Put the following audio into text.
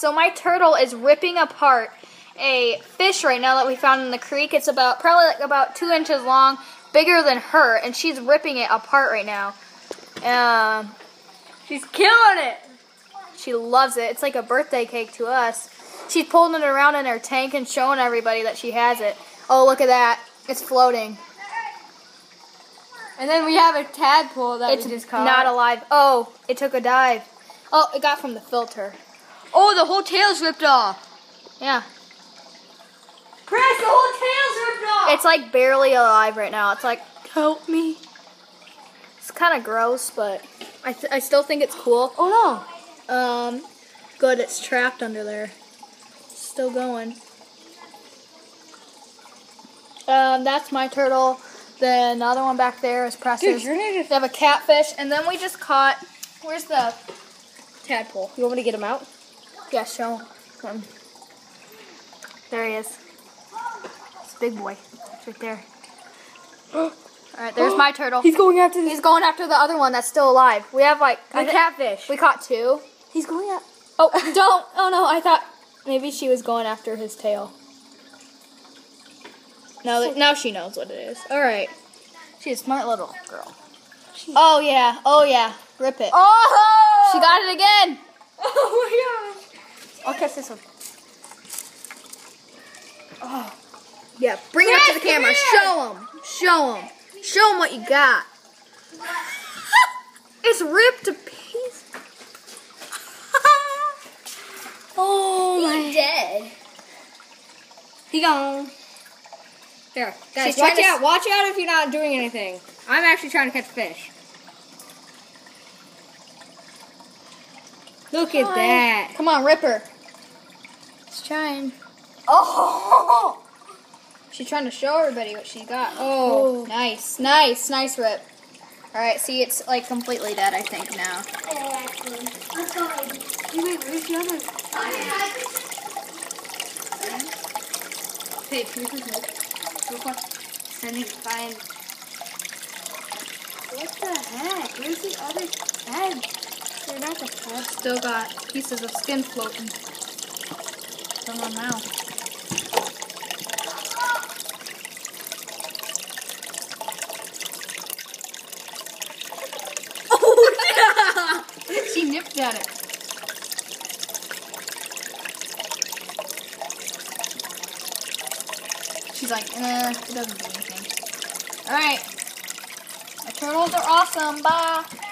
So my turtle is ripping apart a fish right now that we found in the creek. It's about probably like about two inches long, bigger than her, and she's ripping it apart right now. Um, She's killing it. she loves it. It's like a birthday cake to us. She's pulling it around in her tank and showing everybody that she has it. Oh, look at that. It's floating. And then we have a tadpole that It's we just caught. not alive. Oh, it took a dive. Oh, it got from the filter. Oh, the whole tail's ripped off. Yeah. Chris, the whole tail's ripped off. It's like barely alive right now. It's like, help me. It's kind of gross, but I, th- I still think it's cool. oh no. Um, good, it's trapped under there. Still going. Um, that's my turtle. Then the other one back there is Presser's. Dude, you're gonna They have a catfish, and then we just caught. Where's the tadpole? You want me to get him out? Yeah, show him. There he is. It's a big boy. It's right there. All right, there's my turtle. He's going after He's going after the other one that's still alive. We have like a catfish. We caught two. He's going at. Oh, don't! Oh no, I thought maybe she was going after his tail. Now, that, now she knows what it is. All right, she's a smart little girl. Oh yeah, oh yeah, rip it. Oh! She got it again. Oh my gosh. I'll catch this one. Oh. Yeah, bring it up to the camera. Show them. Show them. Show them what you got. it's ripped to pieces. oh my. dead. He gone. There, guys, She's watch out. Watch out if you're not doing anything. I'm actually trying to catch fish. Look at that. Come on, rip her. She's trying. Oh! She's trying to show everybody what she got. Oh, oh, nice, nice, nice rip. All right, see, it's like completely dead, I think now. Wait, where's the other? Hey, milk. Look what. Then he find. What the heck? Where's the other head? They're not the head. Still got pieces of skin floating from her mouth. Oh, she nipped at it. She's like, eh, it doesn't do anything. All right, my turtles are awesome. Bye.